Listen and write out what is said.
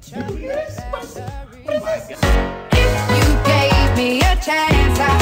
If you gave me a chance, I.